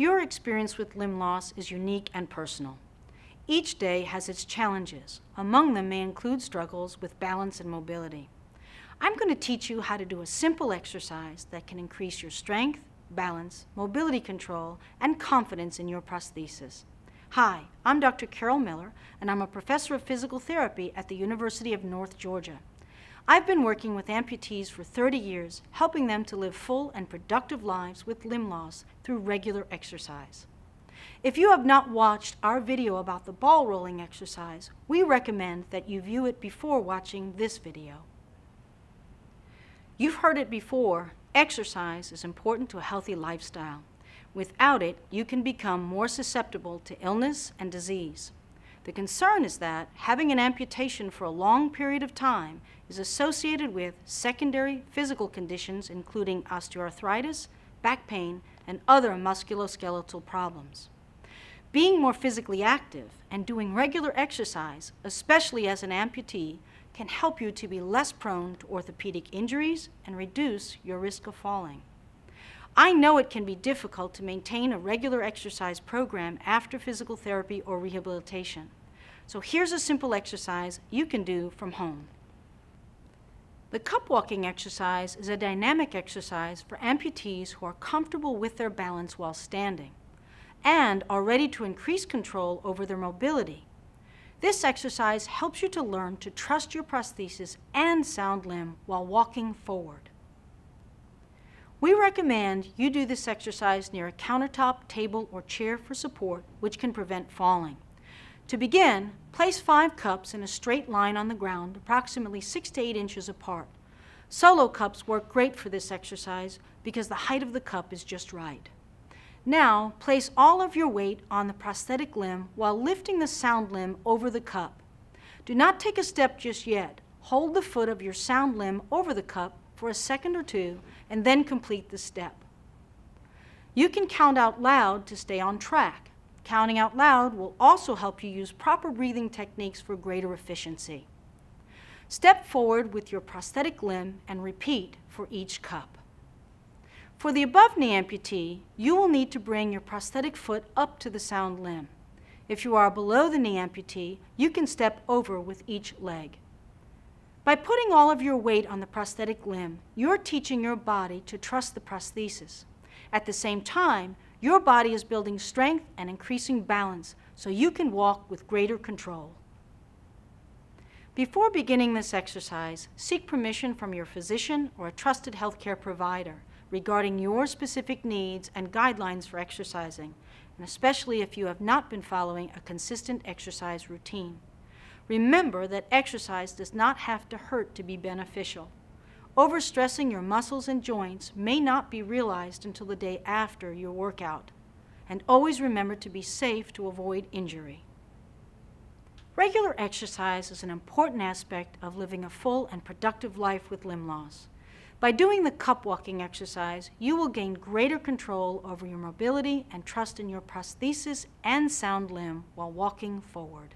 Your experience with limb loss is unique and personal. Each day has its challenges. Among them may include struggles with balance and mobility. I'm going to teach you how to do a simple exercise that can increase your strength, balance, mobility control, and confidence in your prosthesis. Hi, I'm Dr. Carol Miller, and I'm a professor of physical therapy at the University of North Georgia. I've been working with amputees for 30 years, helping them to live full and productive lives with limb loss through regular exercise. If you have not watched our video about the ball rolling exercise, we recommend that you view it before watching this video. You've heard it before, exercise is important to a healthy lifestyle. Without it, you can become more susceptible to illness and disease. The concern is that having an amputation for a long period of time is associated with secondary physical conditions including osteoarthritis, back pain, and other musculoskeletal problems. Being more physically active and doing regular exercise, especially as an amputee, can help you to be less prone to orthopedic injuries and reduce your risk of falling. I know it can be difficult to maintain a regular exercise program after physical therapy or rehabilitation. So here's a simple exercise you can do from home. The cup walking exercise is a dynamic exercise for amputees who are comfortable with their balance while standing and are ready to increase control over their mobility. This exercise helps you to learn to trust your prosthesis and sound limb while walking forward. We recommend you do this exercise near a countertop, table, or chair for support, which can prevent falling. To begin, place five cups in a straight line on the ground, approximately six to eight inches apart. Solo cups work great for this exercise because the height of the cup is just right. Now, place all of your weight on the prosthetic limb while lifting the sound limb over the cup. Do not take a step just yet. Hold the foot of your sound limb over the cup for a second or two and then complete the step. You can count out loud to stay on track. Counting out loud will also help you use proper breathing techniques for greater efficiency. Step forward with your prosthetic limb and repeat for each cup. For the above knee amputee, you will need to bring your prosthetic foot up to the sound limb. If you are below the knee amputee, you can step over with each leg. By putting all of your weight on the prosthetic limb, you're teaching your body to trust the prosthesis. At the same time, your body is building strength and increasing balance so you can walk with greater control. Before beginning this exercise, seek permission from your physician or a trusted healthcare provider regarding your specific needs and guidelines for exercising, and especially if you have not been following a consistent exercise routine. Remember that exercise does not have to hurt to be beneficial. Overstressing your muscles and joints may not be realized until the day after your workout. And always remember to be safe to avoid injury. Regular exercise is an important aspect of living a full and productive life with limb loss. By doing the cup walking exercise, you will gain greater control over your mobility and trust in your prosthesis and sound limb while walking forward.